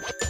Let's go.